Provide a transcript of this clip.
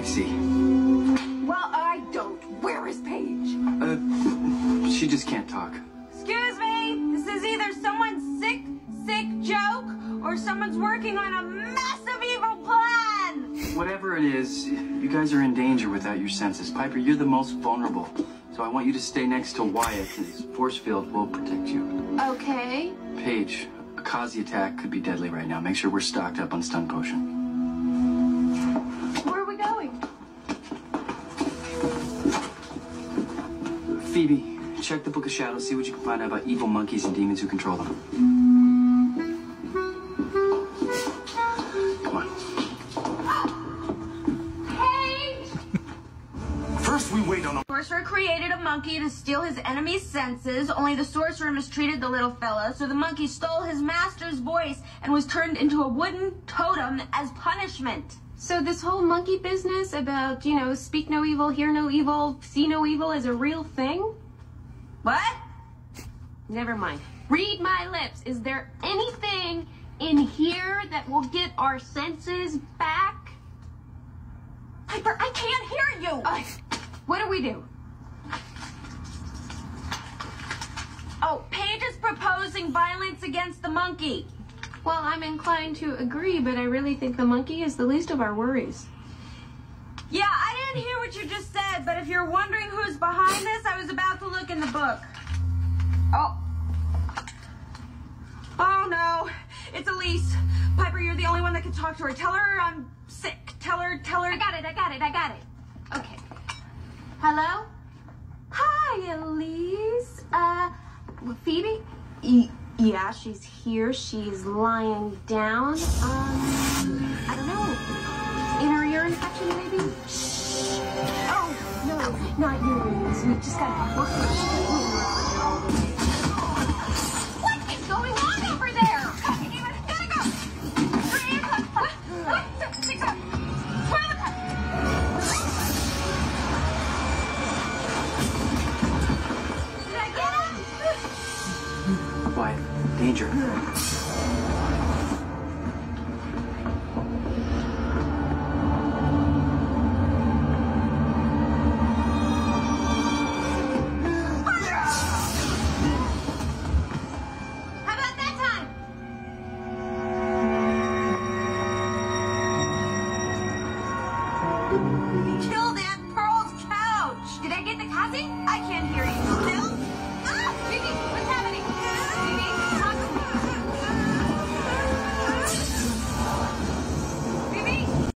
I see. Well, I don't. Where is Paige? Uh, she just can't talk. Excuse me. This is either someone's sick, sick joke or someone's working on a massive evil plan. Whatever it is, you guys are in danger without your senses. Piper, you're the most vulnerable. So I want you to stay next to Wyatt. His force field will protect you. Okay. Paige, a Kazi attack could be deadly right now. Make sure we're stocked up on stun potion. Phoebe, check the Book of Shadows. See what you can find out about evil monkeys and demons who control them. Come on. Paige! First, we wait on a. Sorcerer created a monkey to steal his enemy's senses, only the sorcerer mistreated the little fella, so the monkey stole his master's voice and was turned into a wooden totem as punishment. So this whole monkey business about, you know, speak no evil, hear no evil, see no evil is a real thing? What? Never mind. Read my lips. Is there anything in here that will get our senses back? Piper, I can't hear you! Uh, what do we do? oh, Paige is proposing violence against the monkey. Well, I'm inclined to agree, but I really think the monkey is the least of our worries. Yeah, I didn't hear what you just said, but if you're wondering who's behind this, I was about to look in the book. Oh. Oh no, it's Elise. Piper, you're the only one that can talk to her. Tell her I'm sick. Tell her, tell her. I got it, I got it, I got it. Okay. Hello? Hi, Elise. Uh, Phoebe? Y- yeah, she's here. She's lying down. Um, I don't know. In her ear infection, maybe? Shh. Oh, no, not yours. We just gotta work danger. How about that time? Killed Aunt Pearl's couch. Did I get the Kazi? I can't hear